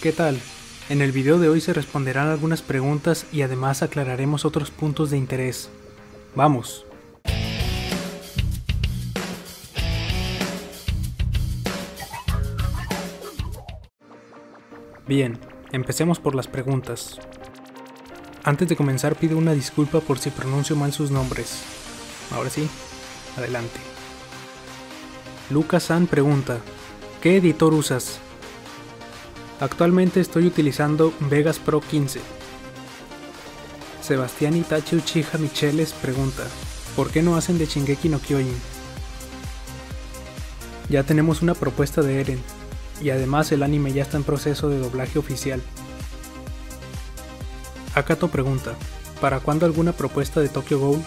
¿qué tal? En el video de hoy se responderán algunas preguntas y además aclararemos otros puntos de interés. ¡Vamos! Bien, empecemos por las preguntas. Antes de comenzar pido una disculpa por si pronuncio mal sus nombres. Ahora sí, adelante. Lucas San pregunta, ¿qué editor usas? Actualmente estoy utilizando Vegas Pro 15. Sebastián Itachi Uchiha Micheles pregunta, ¿por qué no hacen de Shingeki no Kyojin? Ya tenemos una propuesta de Eren, y además el anime ya está en proceso de doblaje oficial. Akato pregunta, ¿para cuándo alguna propuesta de Tokyo Ghoul?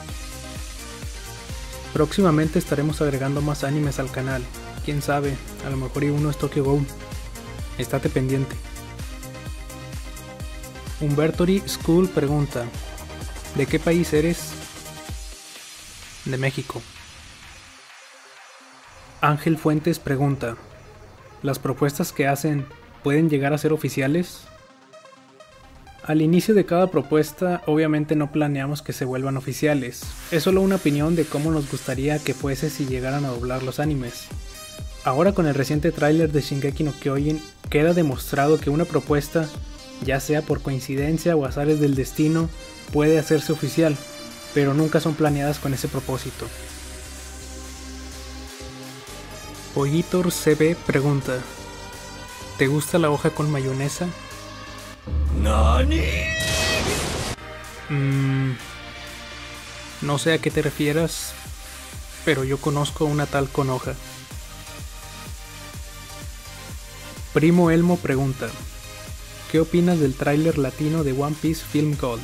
Próximamente estaremos agregando más animes al canal, quién sabe, a lo mejor y uno es Tokyo Ghoul. Estate pendiente. Humbertori School pregunta, ¿de qué país eres? De México. Ángel Fuentes pregunta, ¿las propuestas que hacen pueden llegar a ser oficiales? Al inicio de cada propuesta obviamente no planeamos que se vuelvan oficiales, es solo una opinión de cómo nos gustaría que fuese si llegaran a doblar los animes. Ahora con el reciente tráiler de Shingeki no Kyojin queda demostrado que una propuesta, ya sea por coincidencia o azares del destino, puede hacerse oficial, pero nunca son planeadas con ese propósito. Pollitor CB pregunta, ¿te gusta la hoja con mayonesa? ¿Nani? Mm, no sé a qué te refieras, pero yo conozco una tal con hoja. Primo Elmo pregunta, ¿qué opinas del tráiler latino de One Piece Film Gold?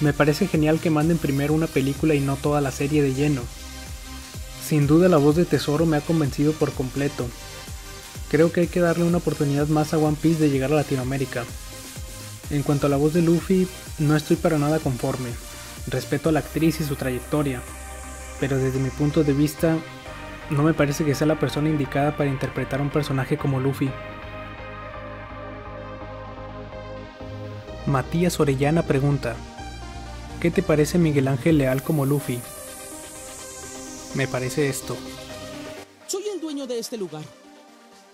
Me parece genial que manden primero una película y no toda la serie de lleno. Sin duda la voz de Tesoro me ha convencido por completo. Creo que hay que darle una oportunidad más a One Piece de llegar a Latinoamérica. En cuanto a la voz de Luffy, no estoy para nada conforme. Respeto a la actriz y su trayectoria, pero desde mi punto de vista no me parece que sea la persona indicada para interpretar a un personaje como Luffy. Matías Orellana pregunta, ¿qué te parece Miguel Ángel Leal como Luffy? Me parece esto. Soy el dueño de este lugar.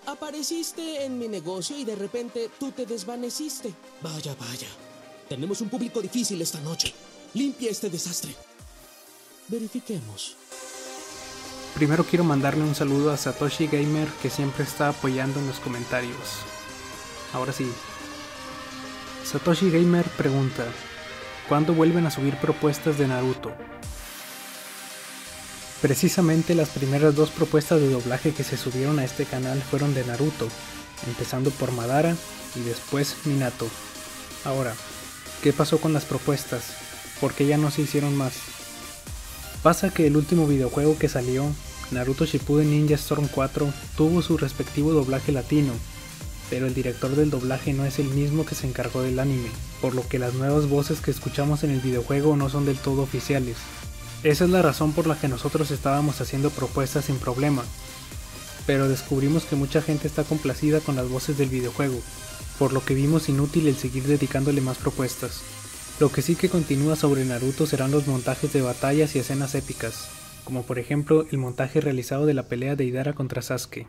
Apareciste en mi negocio y de repente tú te desvaneciste. Vaya, vaya. Tenemos un público difícil esta noche. Limpia este desastre. Verifiquemos. Primero quiero mandarle un saludo a Satoshi Gamer que siempre está apoyando en los comentarios. Ahora sí. Satoshi Gamer pregunta, ¿cuándo vuelven a subir propuestas de Naruto? Precisamente las primeras dos propuestas de doblaje que se subieron a este canal fueron de Naruto, empezando por Madara y después Minato. Ahora, ¿qué pasó con las propuestas? ¿Por qué ya no se hicieron más? Pasa que el último videojuego que salió, Naruto Shippuden Ninja Storm 4, tuvo su respectivo doblaje latino, pero el director del doblaje no es el mismo que se encargó del anime, por lo que las nuevas voces que escuchamos en el videojuego no son del todo oficiales. Esa es la razón por la que nosotros estábamos haciendo propuestas sin problema, pero descubrimos que mucha gente está complacida con las voces del videojuego, por lo que vimos inútil el seguir dedicándole más propuestas. Lo que sí que continúa sobre Naruto serán los montajes de batallas y escenas épicas, como por ejemplo el montaje realizado de la pelea de Idara contra Sasuke.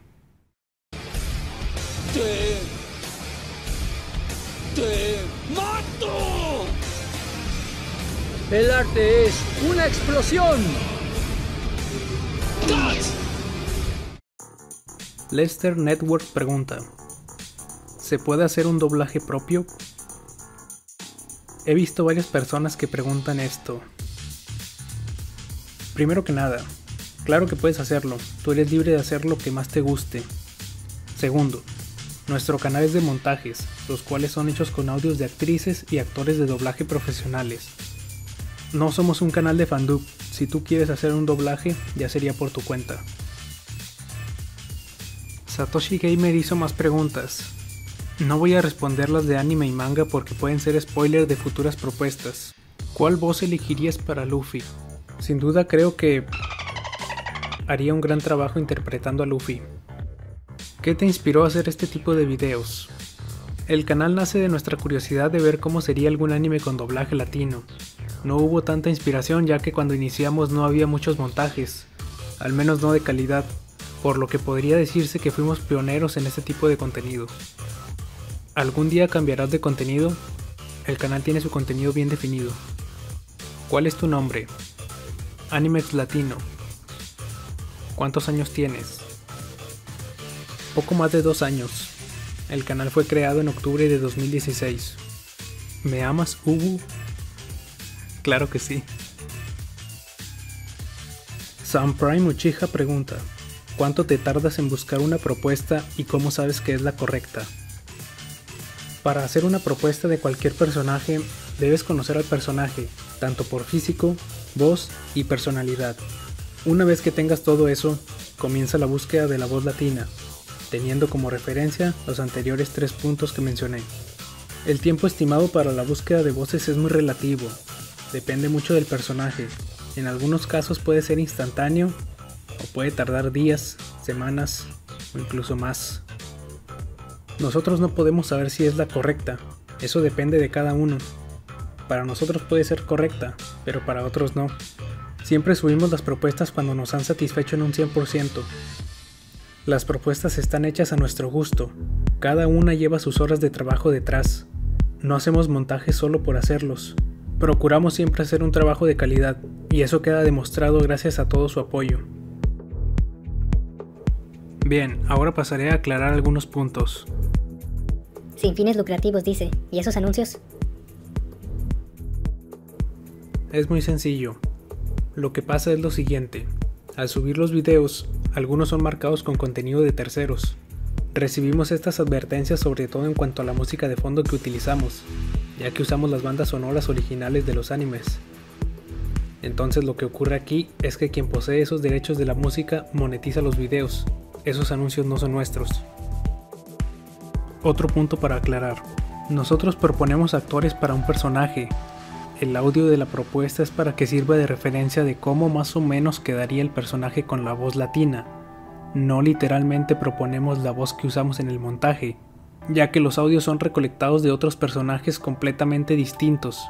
¡Te... te mato! El arte es una explosión. Lester Network pregunta, ¿se puede hacer un doblaje propio? He visto varias personas que preguntan esto. Primero que nada, claro que puedes hacerlo, tú eres libre de hacer lo que más te guste. Segundo, nuestro canal es de montajes, los cuales son hechos con audios de actrices y actores de doblaje profesionales. No somos un canal de fandub, si tú quieres hacer un doblaje ya sería por tu cuenta. Satoshi Gamer hizo más preguntas, no voy a responder las de anime y manga porque pueden ser spoiler de futuras propuestas. ¿Cuál voz elegirías para Luffy? Sin duda creo que haría un gran trabajo interpretando a Luffy. ¿Qué te inspiró a hacer este tipo de videos? El canal nace de nuestra curiosidad de ver cómo sería algún anime con doblaje latino. No hubo tanta inspiración ya que cuando iniciamos no había muchos montajes, al menos no de calidad, por lo que podría decirse que fuimos pioneros en este tipo de contenido. ¿Algún día cambiarás de contenido? El canal tiene su contenido bien definido. ¿Cuál es tu nombre? Animex Latino. ¿Cuántos años tienes? Poco más de dos años. El canal fue creado en octubre de 2016. ¿Me amas, Ubu? Claro que sí. Sam Prime Uchiha pregunta, ¿cuánto te tardas en buscar una propuesta y cómo sabes que es la correcta? Para hacer una propuesta de cualquier personaje, debes conocer al personaje, tanto por físico, voz y personalidad. Una vez que tengas todo eso, comienza la búsqueda de la voz latina, teniendo como referencia los anteriores tres puntos que mencioné. El tiempo estimado para la búsqueda de voces es muy relativo, depende mucho del personaje. En algunos casos puede ser instantáneo o puede tardar días, semanas o incluso más. Nosotros no podemos saber si es la correcta, eso depende de cada uno. Para nosotros puede ser correcta, pero para otros no. Siempre subimos las propuestas cuando nos han satisfecho en un 100%. Las propuestas están hechas a nuestro gusto, cada una lleva sus horas de trabajo detrás. No hacemos montajes solo por hacerlos. Procuramos siempre hacer un trabajo de calidad, y eso queda demostrado gracias a todo su apoyo. Bien, ahora pasaré a aclarar algunos puntos. Sin fines lucrativos, dice. ¿Y esos anuncios? Es muy sencillo. Lo que pasa es lo siguiente. Al subir los videos, algunos son marcados con contenido de terceros. Recibimos estas advertencias sobre todo en cuanto a la música de fondo que utilizamos, ya que usamos las bandas sonoras originales de los animes. Entonces lo que ocurre aquí es que quien posee esos derechos de la música monetiza los videos. Esos anuncios no son nuestros. Otro punto para aclarar. Nosotros proponemos actores para un personaje. El audio de la propuesta es para que sirva de referencia de cómo más o menos quedaría el personaje con la voz latina. No literalmente proponemos la voz que usamos en el montaje, ya que los audios son recolectados de otros personajes completamente distintos.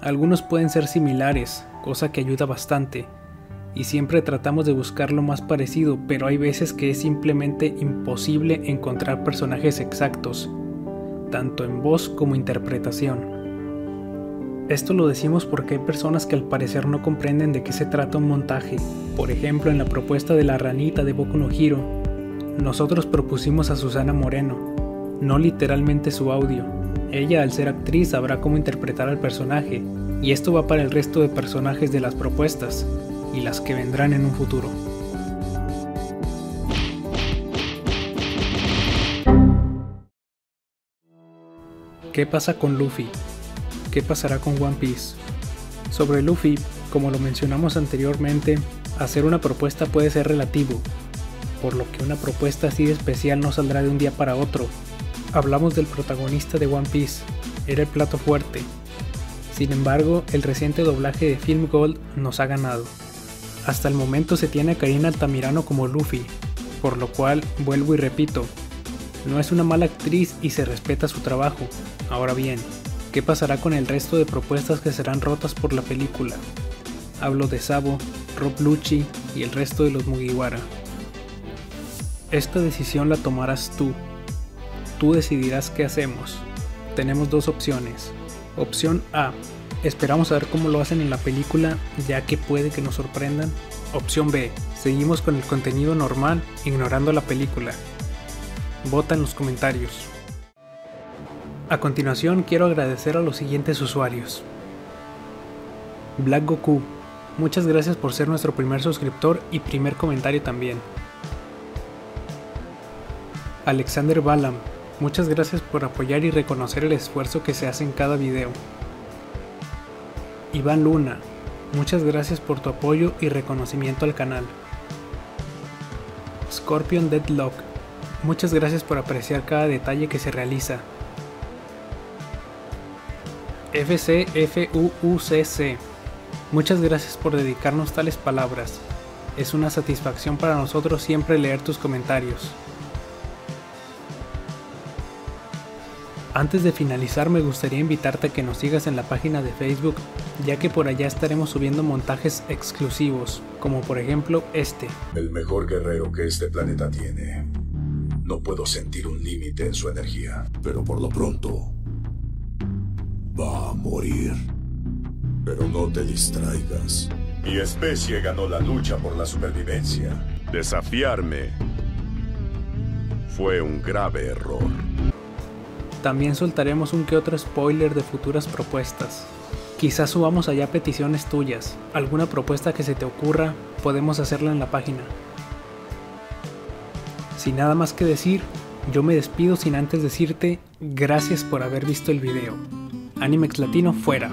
Algunos pueden ser similares, cosa que ayuda bastante, y siempre tratamos de buscar lo más parecido, pero hay veces que es simplemente imposible encontrar personajes exactos, tanto en voz como interpretación. Esto lo decimos porque hay personas que al parecer no comprenden de qué se trata un montaje. Por ejemplo, en la propuesta de la ranita de Boku no Hiro, nosotros propusimos a Susana Moreno, no literalmente su audio. Ella al ser actriz sabrá cómo interpretar al personaje, y esto va para el resto de personajes de las propuestas, y las que vendrán en un futuro. ¿Qué pasa con Luffy? ¿Qué pasará con One Piece? Sobre Luffy, como lo mencionamos anteriormente, hacer una propuesta puede ser relativo, por lo que una propuesta así de especial no saldrá de un día para otro. Hablamos del protagonista de One Piece, era el plato fuerte. Sin embargo, el reciente doblaje de Film Gold nos ha ganado. Hasta el momento se tiene a Karina Altamirano como Luffy, por lo cual vuelvo y repito, no es una mala actriz y se respeta su trabajo. Ahora bien, ¿qué pasará con el resto de propuestas que serán rotas por la película? Hablo de Sabo, Rob Lucci y el resto de los Mugiwara. Esta decisión la tomarás tú. Tú decidirás qué hacemos. Tenemos dos opciones. Opción A, Esperamos a ver cómo lo hacen en la película, ya que puede que nos sorprendan. Opción B. Seguimos con el contenido normal, ignorando la película. Vota en los comentarios. A continuación quiero agradecer a los siguientes usuarios. Black Goku, muchas gracias por ser nuestro primer suscriptor y primer comentario también. Alexander Balam, muchas gracias por apoyar y reconocer el esfuerzo que se hace en cada video. Iván Luna, muchas gracias por tu apoyo y reconocimiento al canal. Scorpion Deadlock, muchas gracias por apreciar cada detalle que se realiza. FCFUUCC, muchas gracias por dedicarnos tales palabras. Es una satisfacción para nosotros siempre leer tus comentarios. Antes de finalizar me gustaría invitarte a que nos sigas en la página de Facebook, ya que por allá estaremos subiendo montajes exclusivos, como por ejemplo este. El mejor guerrero que este planeta tiene. No puedo sentir un límite en su energía, pero por lo pronto va a morir. Pero no te distraigas. Mi especie ganó la lucha por la supervivencia. Desafiarme fue un grave error. También soltaremos un que otro spoiler de futuras propuestas. Quizás subamos allá peticiones tuyas. Alguna propuesta que se te ocurra, podemos hacerla en la página. Sin nada más que decir, yo me despido sin antes decirte gracias por haber visto el video. Animex Latino fuera.